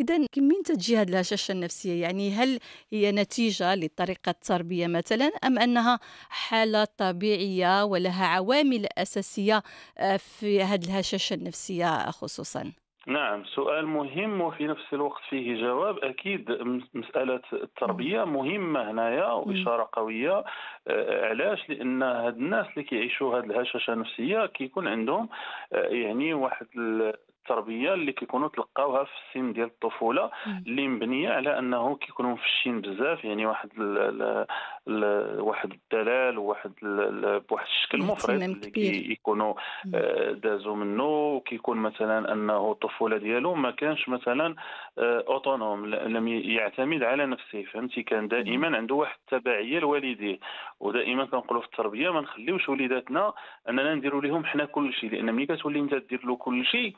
إذا من تجي هذه الهشاشة النفسية؟ يعني هل هي نتيجة لطريقة التربية مثلا أم أنها حالة طبيعية ولها عوامل أساسية آه، في هذه الهشاشة النفسية خصوصا؟ نعم سؤال مهم وفي نفس الوقت فيه جواب. أكيد مسألة التربية مهمة هنايا مم. وإشارة قوية. آه، علاش؟ لأن هاد الناس اللي كيعيشوا هاد الهشاشة النفسية كيكون عندهم آه، يعني واحد التربية اللي كيكونوا تلقاوها في السن ديال الطفولة. اللي مبنية على أنه كيكونوا مفشين بزاف يعني واحد ال ال ال واحد الدلال وواحد بواحد الشكل مفرط اللي كيكونوا. آه، دازوا منه وكيكون مثلا أنه الطفولة ديالو ما كانش مثلا اوتونوم لم يعتمد على نفسه فهمتي كان. دائما عنده واحد التبعية لوالديه ودائما كنقولوا في التربية ما نخليوش وليداتنا أننا نديروا لهم حنا كل شيء لأن ملي كتولي أنت دير له كل شيء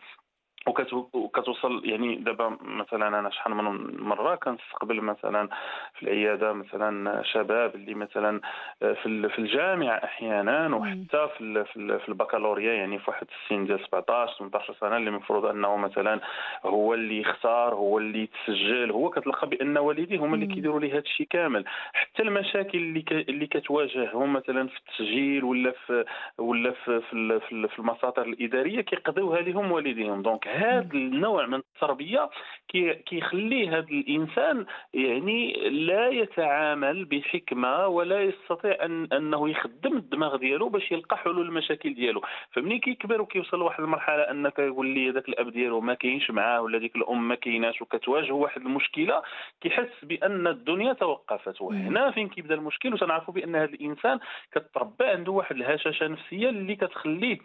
وكتوصل يعني دابا مثلا أنا شحال من مرة كنستقبل مثلا في العيادة مثلا شباب اللي مثلا في ال- في الجامعة أحيانا. وحتى في في ال- في البكالوريا يعني في واحد السن ديال 17 18 سنة اللي المفروض أنه مثلا هو اللي يختار هو اللي يتسجل هو كتلقى بأن والديه هما اللي. كيديروا ليه هذا الشيء كامل حتى المشاكل اللي اللي كتواجههم مثلا في التسجيل ولا في ولا في في في في المساطر الإدارية كيقضيوها لهم والديهم donc هذا النوع من التربية كي- كيخلي هذا الإنسان يعني لا يتعامل بحكمة ولا يستطيع ان أنه يخدم الدماغ ديالو باش يلقى حلول المشاكل ديالو. فملي كيكبر وكيوصل لواحد المرحلة أنك يقول لي هذاك الأب ديالو ما كاينش معاه ولا ديك الأم ما كايناش وكتواجه واحد المشكلة كيحس بأن الدنيا توقفت. وهنا فين كيبدأ المشكل؟ وتنعرفوا بأن هذا الإنسان كتربى عنده واحد الهشاشة نفسية اللي كتخليه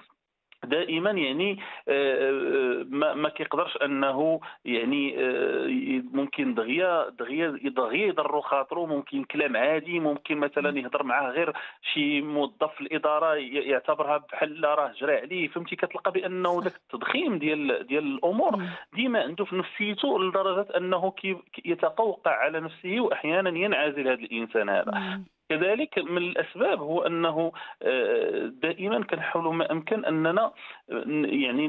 دائما يعني آه، آه، ما ما كيقدرش انه يعني آه، ممكن دغيا دغيا دغيا يضرو خاطرو ممكن كلام عادي ممكن مثلا يهضر معاه غير شي موظف في الإدارة يعتبرها بحال راه جرى عليه. فهمتي؟ كتلقى بأنه ذاك التضخيم ديال ديال الأمور. ديما عنده في نفسيته لدرجة أنه يتقوقع على نفسه واحيانا ينعزل هذا الإنسان هذا. كذلك من الأسباب هو أنه آه، دائما كنحاولوا ما أمكن أننا يعني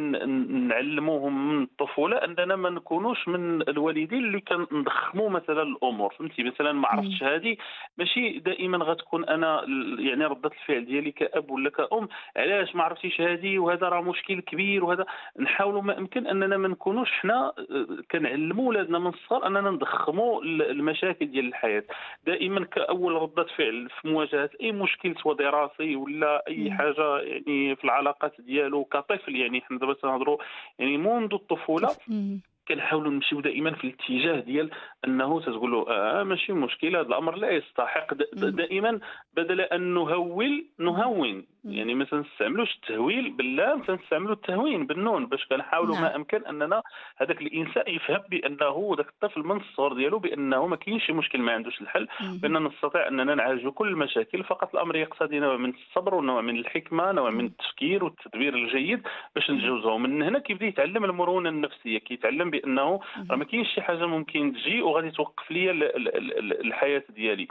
نعلموهم من الطفولة أننا ما نكونوش من الوالدين اللي كنضخموا مثلا الأمور فهمتي؟ مثلا ما. عرفتش هذه ماشي دائما غتكون أنا يعني ردة الفعل ديالي كأب ولا كأم علاش ما عرفتيش هذه وهذا راه مشكل كبير وهذا؟ نحاولوا ما أمكن أننا ما نكونوش حنا آه، كنعلموا ولادنا من الصغر أننا نضخموا ال- المشاكل ديال الحياة. دائما كأول ردة فعل في مواجهه أي مشكل سواء دراسي ولا أي. حاجة يعني في العلاقات ديالو كطفل يعني حنا دابا تنهضروا يعني منذ الطفولة. كنحاولوا نمشيو دائما في الاتجاه ديال أنه تتقول له آه ماشي مشكل هذا الأمر لا يستحق. دائما بدل أن نهول نهون. يعني ما تنستعملوش التهويل باللام تنستعملوا التهوين بالنون باش كنحاولوا نعم ما أمكن أننا هذاك الإنسان يفهم بأنه ذاك الطفل من الصغر ديالو بأنه ما كاينش شي مشكل ما عندوش الحل مم. بأن نستطيع أننا نعالجوا كل المشاكل فقط الأمر يقتضي نوع من الصبر ونوع من الحكمة نوع من. التفكير والتدبير الجيد باش مم. نتجاوزه من هنا كيبدأ يتعلم المرونة النفسية كيتعلم بأنه راه. ما كاينش شي حاجة ممكن تجي وغادي توقف لي ال- ال- ال- الحياة ديالي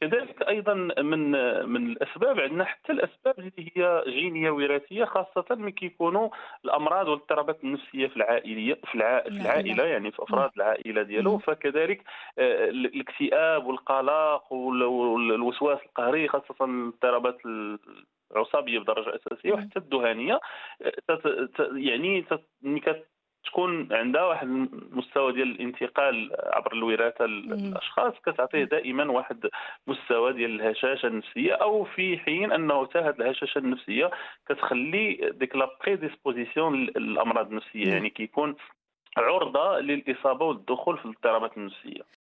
كذلك أيضا من من الأسباب عندنا حتى الأسباب اللي هي جينية وراثية خاصة ملي كيكونوا الأمراض والاضطرابات النفسية في العائليه في الع- في العائلة يعني في. أفراد العائلة ديالو. فكذلك آه، ال- الاكتئاب والقلق وال- والوسواس القهري خاصة الاضطرابات العصبية بدرجة أساسية. وحتى الذهانيه آه، يعني تكون عندها واحد المستوى ديال الانتقال عبر الوراثة. للاشخاص كتعطيه. دائما واحد مستوى ديال الهشاشة النفسية أو في حين أنه حتى هذه الهشاشة النفسية كتخلي ديك لا بريديسبوزيسيون للأمراض النفسية يعني كيكون عرضة للإصابة والدخول في الاضطرابات النفسية